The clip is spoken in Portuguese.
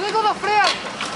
Liga na frente!